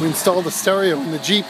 We installed a stereo in the Jeep.